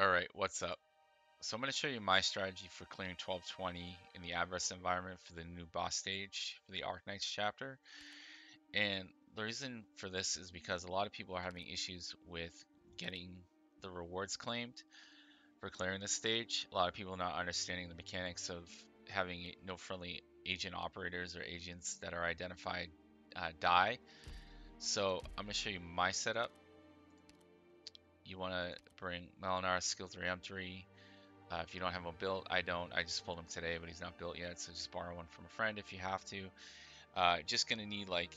Alright, what's up? So I'm going to show you my strategy for clearing 1220 in the adverse environment for the new boss stage for the Arknights chapter. And the reason for this is because a lot of people are having issues with getting the rewards claimed for clearing this stage. A lot of people not understanding the mechanics of having no friendly agent operators or agents that are identified uh, die. So I'm going to show you my setup. You want to bring Mlynar skill 3 M3. Uh, if you don't have one built, I don't. I just pulled him today, but he's not built yet, so just borrow one from a friend if you have to. Uh, just going to need like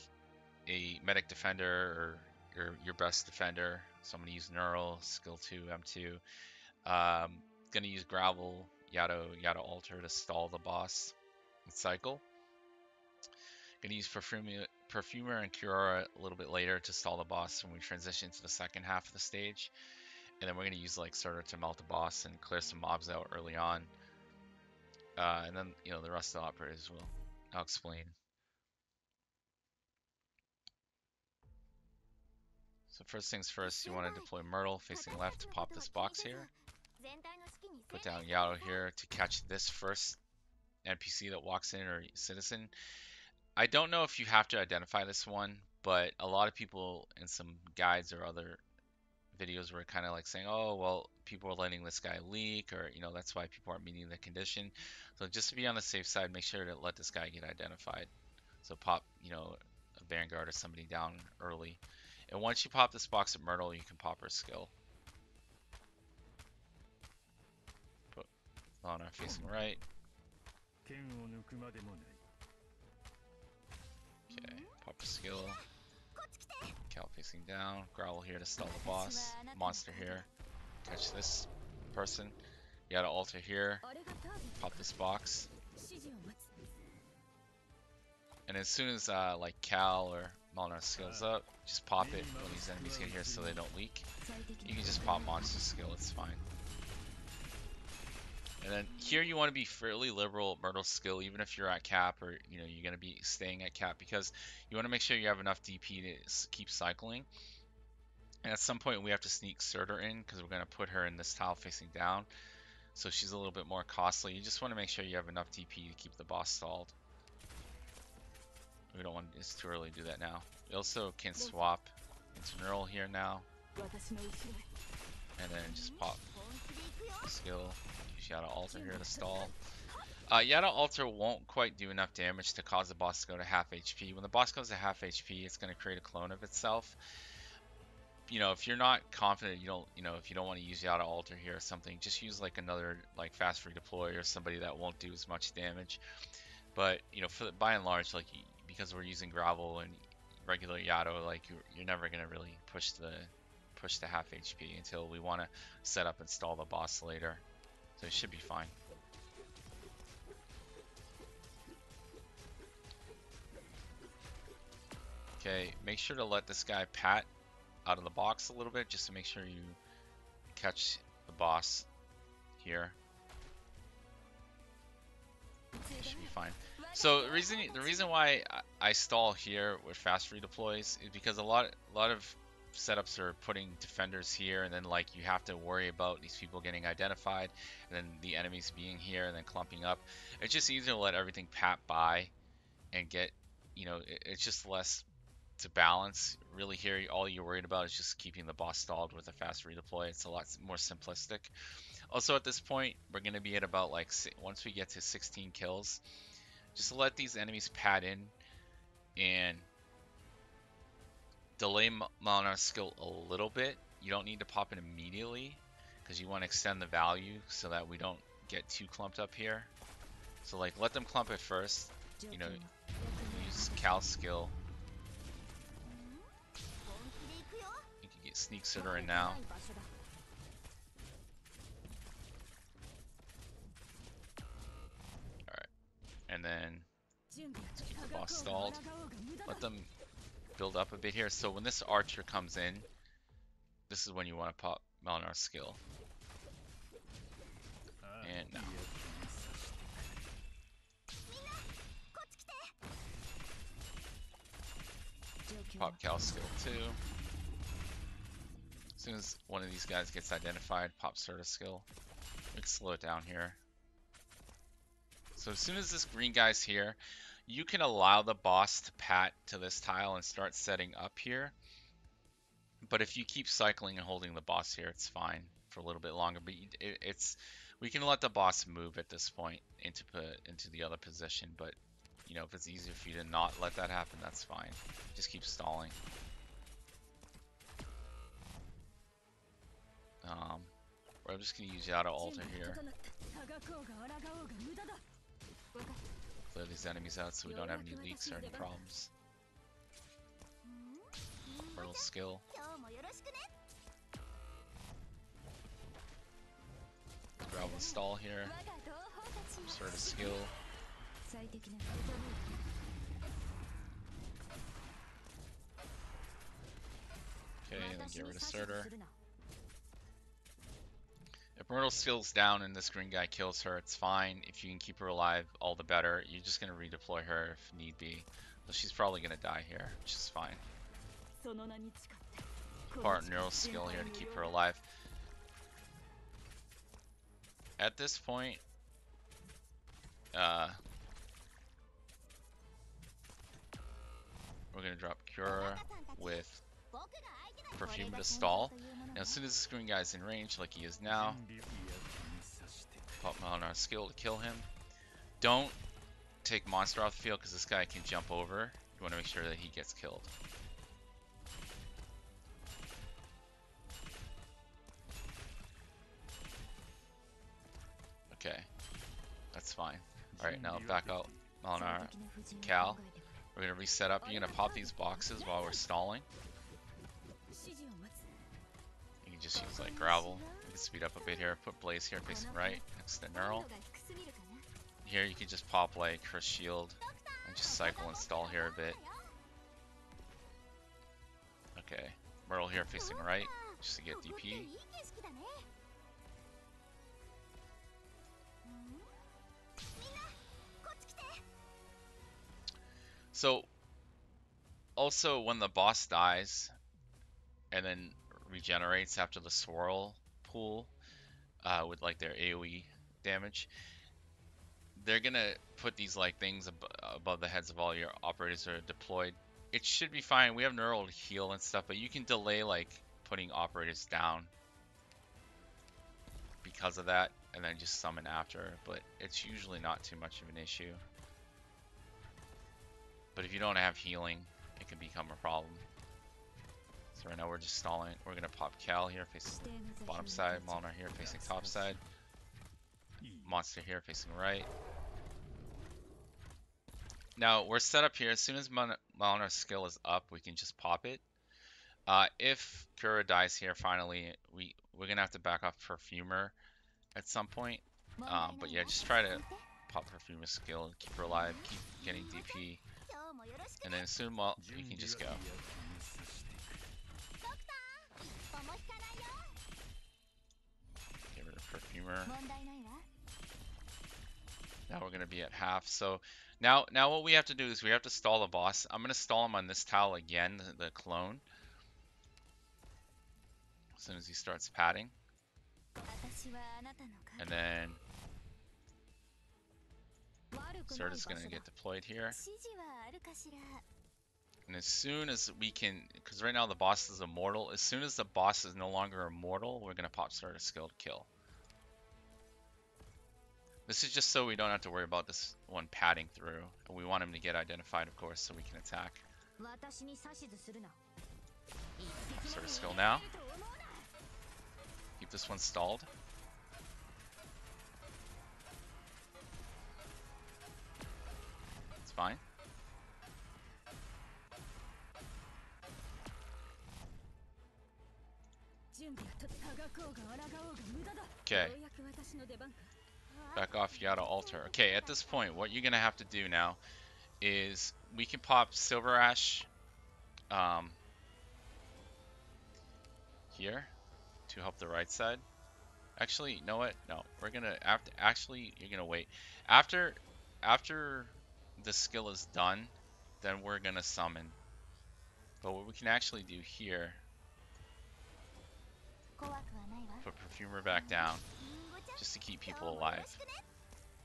a medic defender or your, your best defender. So I'm going to use Nearl, skill 2, M2. Um, going to use Gravel, Yato, Yato Alter to stall the boss cycle. Going to use Perfumer, Perfumer and Cuora a little bit later to stall the boss when we transition to the second half of the stage. And then we're going to use like Surtr to melt the boss and clear some mobs out early on. Uh, and then, you know, the rest of the operators will, I'll explain. So first things first, you want to deploy Myrtle facing left to pop this box here. Put down Yato here to catch this first NPC that walks in or citizen. I don't know if you have to identify this one, but a lot of people in some guides or other videos were kind of like saying, oh, well, people are letting this guy leak, or, you know, that's why people aren't meeting the condition. So just to be on the safe side, make sure to let this guy get identified. So pop, you know, a Vanguard or somebody down early. And once you pop this box of Myrtle, you can pop her skill. Put Lana facing right. Okay, pop a skill. Cal facing down. Growl here to stall the boss. Monster here. Catch this person. Yato Alter here. Pop this box. And as soon as uh, like Cal or Mlynar skills up, just pop it when these enemies get here so they don't leak. You can just pop monster skill, it's fine. And then here you want to be fairly liberal Myrtle skill, even if you're at cap or you know you're going to be staying at cap because you want to make sure you have enough DP to keep cycling. And at some point we have to sneak Surtr in because we're going to put her in this tile facing down. So she's a little bit more costly. You just want to make sure you have enough DP to keep the boss stalled. We don't want it's too early to do that now. We also can swap into Nearl here now. And then just pop skill Yato Alter here to stall. Uh, Yato Alter won't quite do enough damage to cause the boss to go to half HP. When the boss goes to half HP, it's going to create a clone of itself. You know, if you're not confident, you don't, you know, if you don't want to use Yato Alter here or something, just use like another like fast redeploy or somebody that won't do as much damage. But you know, for by and large, like because we're using gravel and regular Yato, like you're, you're never going to really push the push the half HP until we want to set up and stall the boss later. So it should be fine. Okay, make sure to let this guy pat out of the box a little bit just to make sure you catch the boss here. should be fine. So the reason the reason why I stall here with fast redeploys is because a lot a lot of setups are putting defenders here and then like you have to worry about these people getting identified and then the enemies being here and then clumping up. It's just easier to let everything pat by and get you know it, it's just less to balance. Really here all you're worried about is just keeping the boss stalled with a fast redeploy. It's a lot more simplistic. Also at this point we're going to be at about like once we get to 16 kills just let these enemies pad in and delay Mlynar skill a little bit. You don't need to pop it immediately because you want to extend the value so that we don't get too clumped up here. So like let them clump it first. You know, use Cal skill. You can get Sneak Surtr in now. Alright. And then keep the boss stalled. Let them build up a bit here. So when this archer comes in, this is when you want to pop Mlynar's skill. Ah, and now. Pop Cal skill too. As soon as one of these guys gets identified, pop Surtr skill. Let's slow it down here. So as soon as this green guy's here, you can allow the boss to pat to this tile and start setting up here. But if you keep cycling and holding the boss here, it's fine for a little bit longer. But it, it's we can let the boss move at this point into into the other position. But you know, if it's easier for you to not let that happen, that's fine. Just keep stalling. Um, I'm just gonna use Yato Alter here. Clear these enemies out so we don't have any leaks or any problems. Myrtle skill. Grab the stall here. Sort of skill. Okay, then get rid of Surtr. Myrtle skills down and this green guy kills her, it's fine. If you can keep her alive, all the better. You're just going to redeploy her if need be. So she's probably going to die here, which is fine. Part Nearl skill here to keep her alive. At this point, uh, we're going to drop Cuora with Perfume to stall. Now, as soon as the this green guy's in range, like he is now, pop on our skill to kill him. Don't take monster off the field because this guy can jump over. You want to make sure that he gets killed. Okay, that's fine. Alright, now back out on our Cal. We're going to reset up. You're going to pop these boxes while we're stalling just use like gravel. You can speed up a bit here. Put Blaze here facing right next to Nearl. Here you can just pop like her shield and just cycle and stall here a bit. Okay, Myrtle here facing right just to get DP. So, also when the boss dies, and then regenerates after the swirl pool uh, with like their AoE damage. They're gonna put these like things ab above the heads of all your operators that are deployed. It should be fine. We have Nearl heal and stuff, but you can delay like putting operators down because of that, and then just summon after. But it's usually not too much of an issue. But if you don't have healing, it can become a problem. So right now we're just stalling. We're gonna pop Cal here facing bottom side, Mlynar here facing top side, Monster here facing right. Now we're set up here. As soon as Mlynar's skill is up, we can just pop it. Uh, if Cuora dies here, finally, we we're gonna have to back off Perfumer at some point. Um, but yeah, just try to pop Perfumer's skill and keep her alive, keep getting DP, and then soon you can just go. Perfumer. Now we're gonna be at half. So now, now what we have to do is we have to stall the boss. I'm gonna stall him on this tile again, the, the clone. As soon as he starts padding. And then Surtr's gonna get deployed here. And as soon as we can, because right now the boss is immortal, as soon as the boss is no longer immortal, we're gonna pop Surtr's skill to kill. This is just so we don't have to worry about this one padding through. And we want him to get identified, of course, so we can attack. Sort of skill now. Keep this one stalled. It's fine. Okay. Back off Yato Alter. Okay, at this point, what you're going to have to do now is we can pop SilverAsh um, here to help the right side. Actually, you know what? No, we're gonna after. Actually, you're gonna wait after after the skill is done. Then we're gonna summon. But what we can actually do here Put Perfumer back down, just to keep people alive.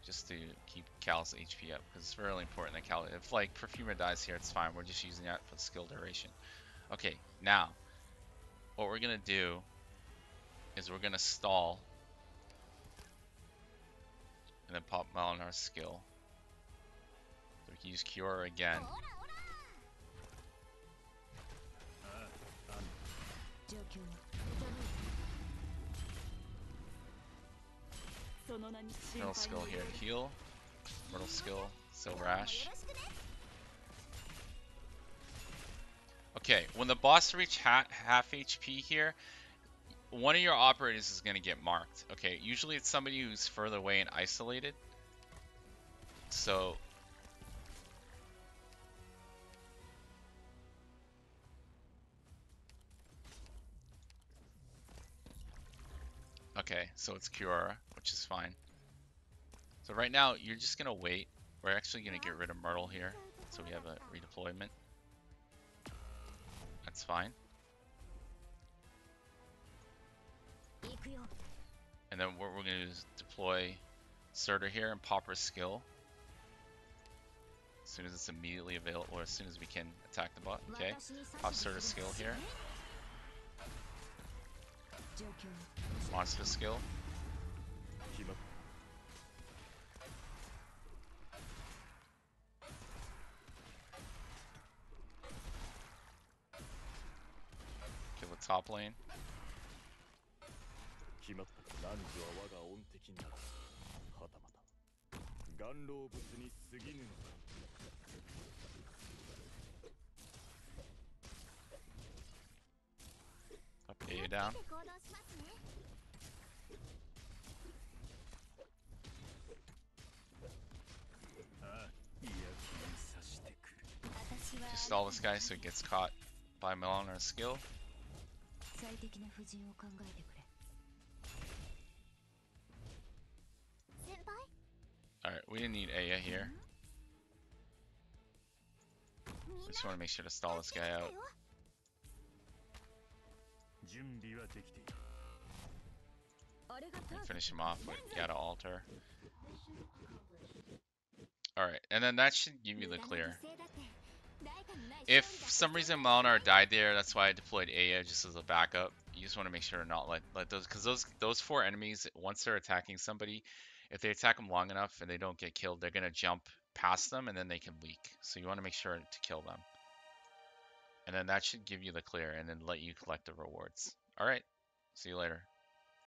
Just to keep Cal's HP up, because it's really important that Cal, if like Perfumer dies here, it's fine, we're just using that for skill duration. Okay, now, what we're gonna do is we're gonna stall and then pop Mlynar's skill. So we can use Cure again. 状 Myrtle skill here to heal. Myrtle skill, so rash. Okay, when the boss reach ha half HP here, one of your operators is going to get marked. Okay, usually it's somebody who's further away and isolated. So Okay, so it's Cuora, which is fine. So right now, you're just going to wait. We're actually going to get rid of Myrtle here, so we have a redeployment. That's fine. And then what we're going to do is deploy Surtr here and Popper skill. As soon as it's immediately available, or as soon as we can attack the bot. Okay, pop Surtr skill here. Monster skill. Kojima. Kill the top lane. Up A down. stall this guy so he gets caught by Mlynar's skill. Alright, we didn't need Eyja here. We just want to make sure to stall this guy out. And finish him off with Yato Alter. Alright, and then that should give you the clear. If some reason Mlynar died there, that's why I deployed Eyja just as a backup. You just want to make sure to not let, let those, because those those four enemies, once they're attacking somebody, if they attack them long enough and they don't get killed, they're gonna jump past them and then they can leak. So you want to make sure to kill them. And then that should give you the clear and then let you collect the rewards. Alright, see you later.